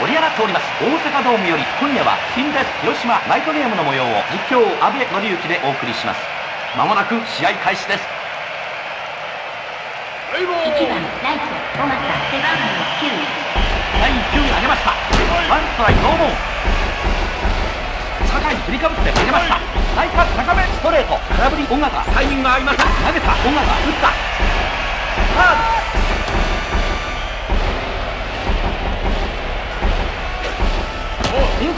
盛り上がっております大阪ドームより今夜は近鉄広島ナイトゲームの模様を実況阿部紀之でお送りします。まもなく試合開始です。1番ライト尾形背番号9第1球投げました。ワンストライクノーボール酒井振りかぶって投げました。内角高めストレート。空振り尾形。タイミングが合いません投げた尾形打った。カーブ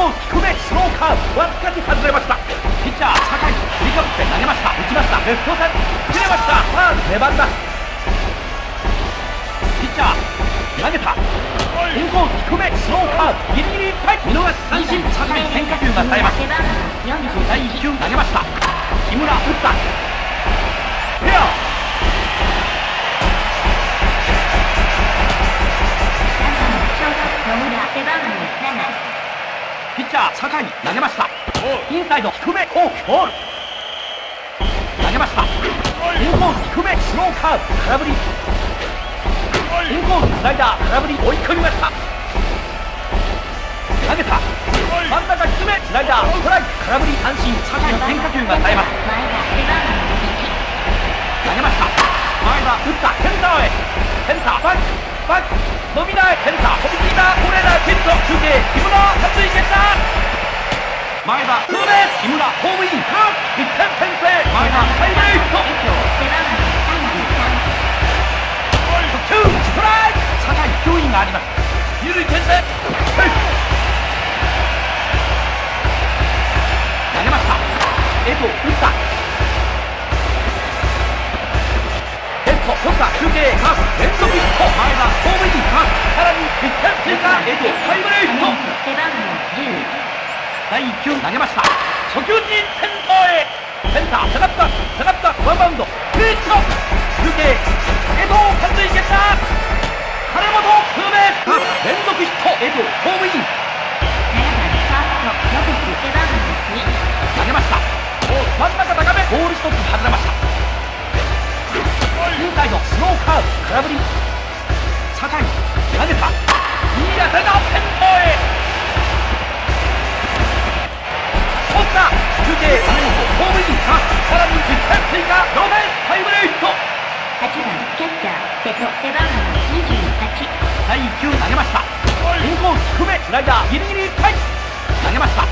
インコース低めスローカーブわずかに外れました。ピッチャー酒井振りかぶって投げました。打ちました。レフト線切れました。ファール粘ります。ピッチャー投げた。インコース低めスローカーブギリギリいっぱい。見逃し三振。酒井変化球が冴えます。第1球投げました。木村打った。フェア野村背番号7ピッチャー酒井投げました。インサイド低めフォークボール。投げました。インコース低めスローカーブ空振り。インコーススライダー空振り追い込みました。投げた。真ん中低めスライダーストライク空振り三振。酒井変化球が冴えます。投げました。前田打った。センターへ。センターバックバック伸びないセンター飛びついたこれだ。ヒット中継木村勝ついけた前田ツーベース木村ホームイン。1点先制前田タイムリーヒット1票背番号ツーストライク酒井勢いがあります二塁牽制投げました江戸打ったレフト取った中継カーブ連続ヒット前田ホームインカーブさらに1点追加江戸タイムリーヒット背番号10第1球投げました初球にセンターへセンター下がった下がったワンバウンドヒット中継江戸完全決った金本ツーベース連続ヒット江戸ホームイン7番ファート野口背番号2投げました真ん中高めボール一つ外れましたドスローカーブ空振り。酒井投げた。いい当たりだセンターへ取ったホームインかさらに10点追加同点タイムリーヒット8番キャッチャー瀬戸背番号28第1球投げました。インコース低めスライダーギリギリいっぱい投げました。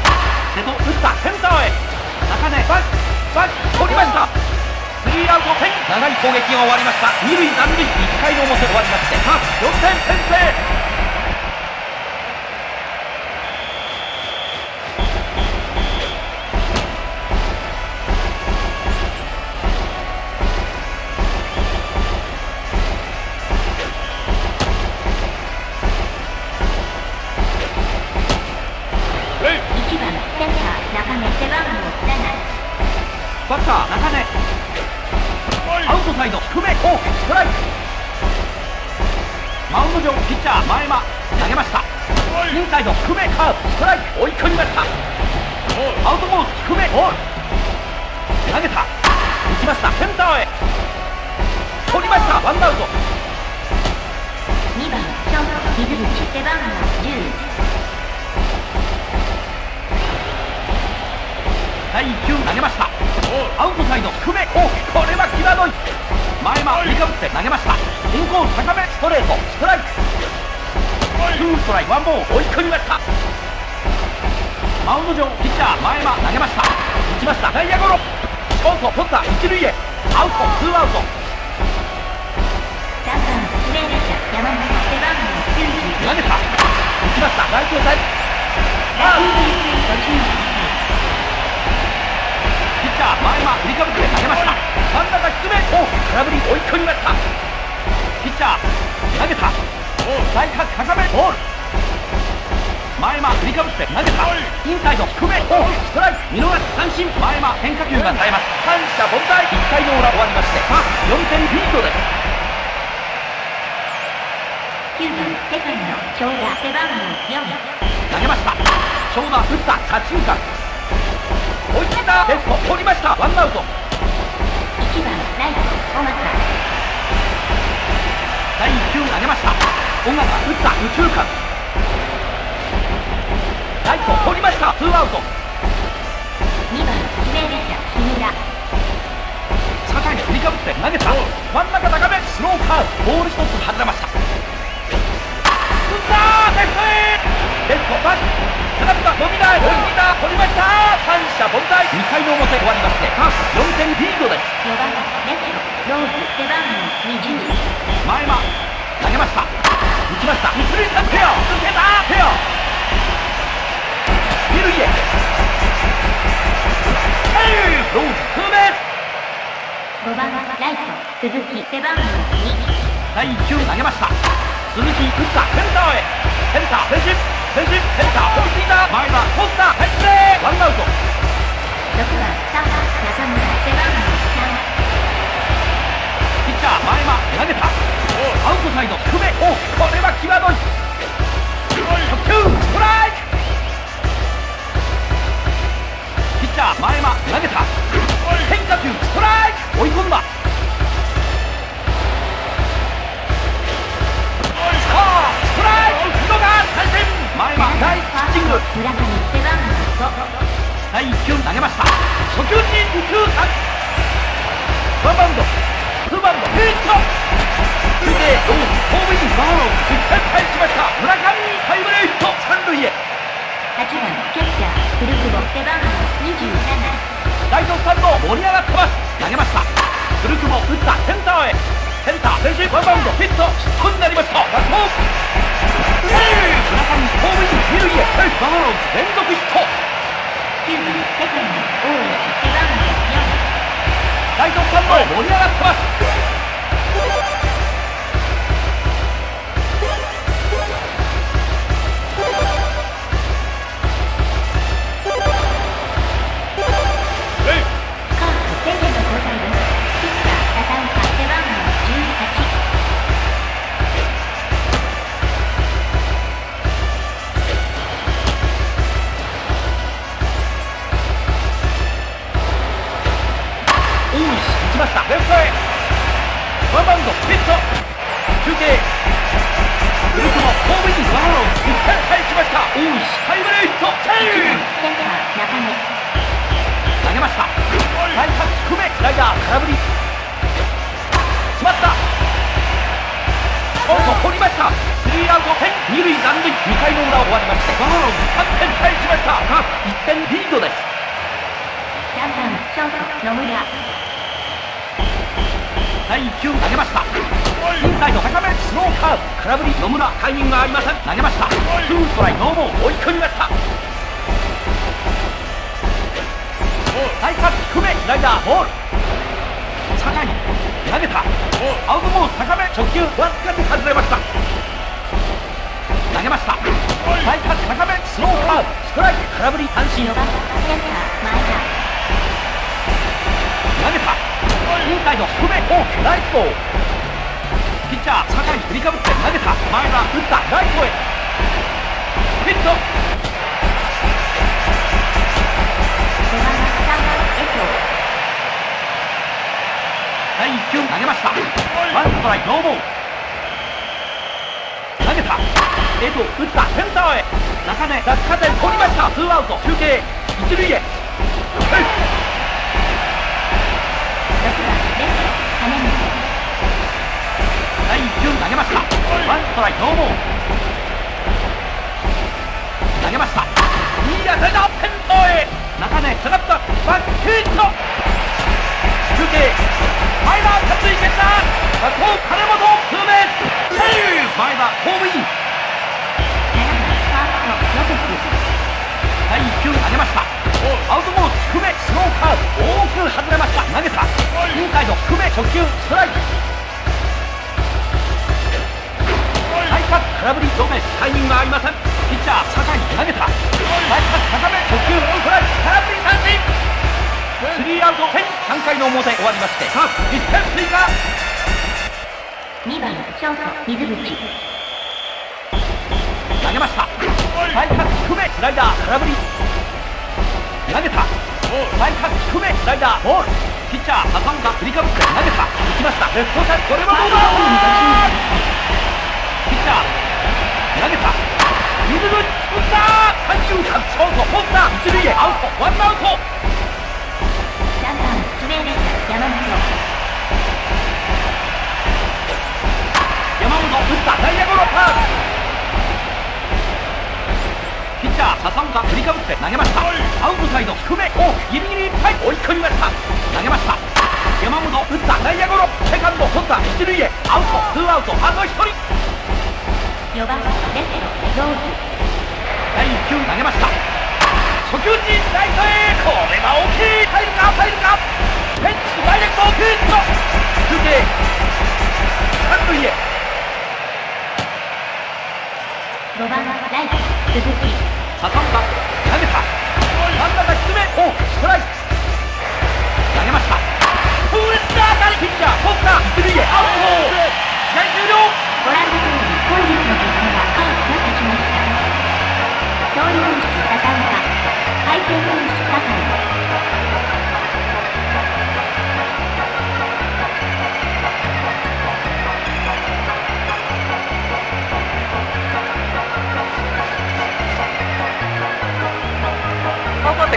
瀬戸打ったセンターへ。中根バックバック取りましたスリーアウト点長い攻撃が終わりました。二塁残塁。1回の表終わりまして。さあ4点先制。低めカーブストライク追い込みました。アウトコース低め。ボール投げた。打ちました。センターへ。取りました。ワンアウト。2番ショート水口背番号10第1球投げました。アウトサイド低め。フォークこれは際どい。前間振りかぶって投げました。インコース高めストレート。ストライクツーストライクワンボール追い込みましたマウンド上ピッチャー前間投げました打ちました内野ゴロショート取った一塁へアウトツーアウト打者山本背番号投げた打ちましたライト線あーピッチャー前間振りかぶって投げました真ん中低めフォーク空振り追い込みましたピッチャー投げた外角高めボール前間振りかぶって投げた。インサイド低めストライク。見逃し三振。前間変化球が冴えます。三者凡退。1回の裏終わりましてさあ4点リードで。す9番セカンド長田背番号4投げました。長打打った。左中間追いついた。レフト取りました。ワンアウト。1番ライト尾形第1球投げました。尾形打った右中間。ライト取りました。ツーアウト。2番指名打者木村。坂に振りかぶって投げた。真ん中高め。スローカーブ。ボール一つ外れました。打ったレフトへ。レフトバック。高津が伸びない。伸びた。取りました。三者凡退。2回の表終わりましてカープ4点リライト鈴木背番号2第1球投げました。鈴木打ったセンターへ。センター前進前進センター飛びついた前田取った入ってワンアウト6番サード中村背番号ピッチャー前間投げたアウトサイド低めおこれは際どい初球トライピッチャー前間投げた変化球トライ投げました。初球に2球3ワンバウンド。ツーバウンド。ヒット中継ローズホームイン。バーン1点返しました。村上タイムリーヒット三塁へ。5 8番キャッチャー古久保。背番号27ライトスタンド盛り上がってます。投げました。古久保打ったセンターへ。センター前進ワンバウンド。ヒット。ヒットになりました。バット村上ホームイン。二塁へ。バファローズ連続ヒット9番セカンド大石背番号4ライトスタンド盛り上がってます。ンドヒットホームインバファローズ1点返しました。タイムリーヒット。投げました。外角低めスライダー空振り。詰まった。おっと取りました。スリーアウト点二塁残塁。2回の裏終わりましてバファローズ3点返しました。カープ1点リードです。3番ショート野村第1球投げました。インサイド高めスローカーブ。空振り野村タイミングがありません。投げました。ツーストライノーボー追い込みました。内角低めスライダーボール。酒井投げた。アウトボール高め初球わずかに外れました。投げました。内角高めスローカーブ。ストライク空振り三振。4番センター前田投げた。インサイド低め大きくナイスボールピッチャー酒井振りかぶって投げた。前田打った。ライトへ。ヒット。第1球投げました。ワンストライクノーボール。投げた。江藤打った。センターへ。中根落下点取りました。ツーアウト。中継。一塁へ。第1球投げました。ワンストライクノーボー。ル投げました。いい当たりだセンターへ。中根下がったバックヒット。中継前田勝ついけた。バックホーム金本ツーベース前田ホームイン。7番ファーストロペス第1球投げましたアウトボール低めスローカーブ大きく外れました。投げた。インサイド低め初球ストライク。内角空振り正面タイミングがありません。ピッチャー酒井投げた。内角高め初球ストライク空振り三振。スリーアウト点3回の表終わりまして。カープ1点追加。2番ショート水口。投げました。内角低めスライダー空振り投げた。内角低め。スライダーボール。ピッチャー浅岡振りかぶって投げた。打ちました。レフト線。これはどうだ？ピッチャー。投げた。水口打った！三遊間。ワンアウト。ジャパン指名列車山本。山本打った。内野ゴロファウルピッチャー笹岡振りかぶって投げました。アウトサイド低め大きくギリギリいっぱい追い込みました。投げました。山本打った。内野ゴロセカンド取った。一塁へ。アウト。ツーアウト。あと一人。4番レフトローズ。第1球投げました。初球陣ライトへ。これは大きい。入るか？入るか？フェンスダイレクトクイッと。中継三塁へ。5番ライト鈴木笹岡投げた。真ん中低め。おストライク。投げました。痛烈な当たりピッチャー。取った一塁へアウト。試合終了ご覧の通り本日の結果はアウトとなりました。勝利投手笹岡敗戦投手高野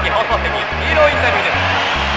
席放送席ヒーローインタビューです。